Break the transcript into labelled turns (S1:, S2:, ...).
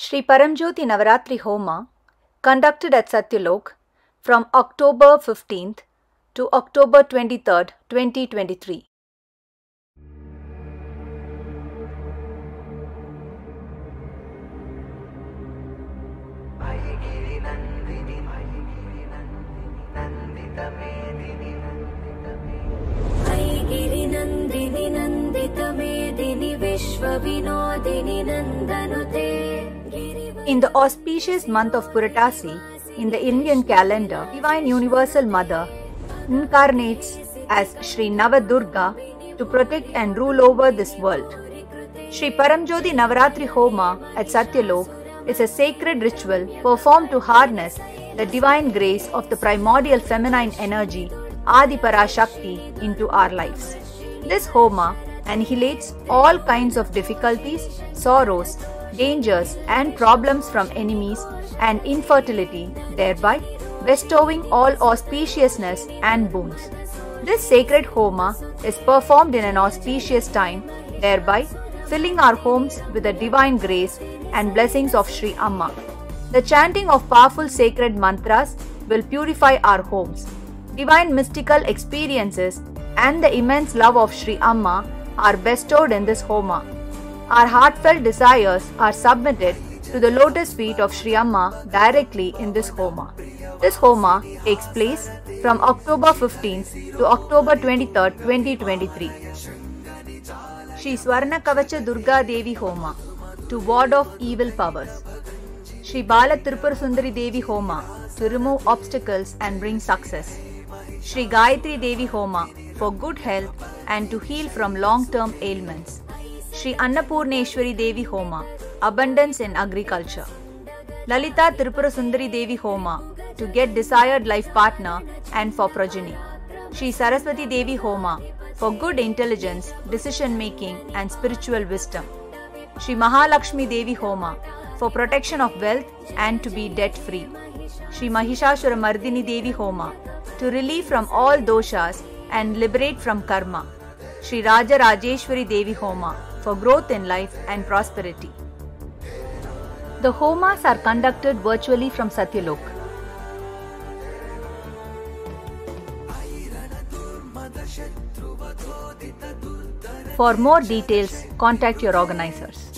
S1: Sri Paramjyoti Navaratri Homa conducted at Satyalok from October 15th to October 23rd, 2023.
S2: ऐगिरिनन्दिनि नन्दितमेदिनि विश्वविनोदिनि नन्दनुते
S1: In the auspicious month of Puratasi, in the Indian calendar, Divine Universal Mother incarnates as Sri Navadurga to protect and rule over this world. Sri Paramjyothi Navaratri Homa at Satyalok is a sacred ritual performed to harness the divine grace of the primordial feminine energy Adi Parashakti into our lives. This Homa annihilates all kinds of difficulties, sorrows, dangers, and problems from enemies and infertility, thereby bestowing all auspiciousness and boons. This sacred Homa is performed in an auspicious time, thereby filling our homes with the divine grace and blessings of Sri Amma. The chanting of powerful sacred mantras will purify our homes. Divine mystical experiences and the immense love of Sri Amma are bestowed in this Homa. Our heartfelt desires are submitted to the lotus feet of Sri Amma directly in this Homa. This Homa takes place from October 15th to October 23rd, 2023. Shri Swarna Kavacha Durga Devi Homa to ward off evil powers. Shri Bala Tripura Sundari Devi Homa to remove obstacles and bring success. Shri Gayatri Devi Homa for good health and to heal from long term ailments. Shri Annapurneshwari Devi Homa abundance in agriculture. Lalita Tripura Sundari Devi Homa to get desired life partner and for progeny. Shri Saraswati Devi Homa for good intelligence, decision making, and spiritual wisdom. Shri Mahalakshmi Devi Homa for protection of wealth and to be debt free. Shri Mahishasura Mardini Devi Homa to relieve from all doshas and liberate from karma. Shri Raja Rajeshwari Devi Homa for growth in life and prosperity. The homas are conducted virtually from Satyalok. For more details, contact your organizers.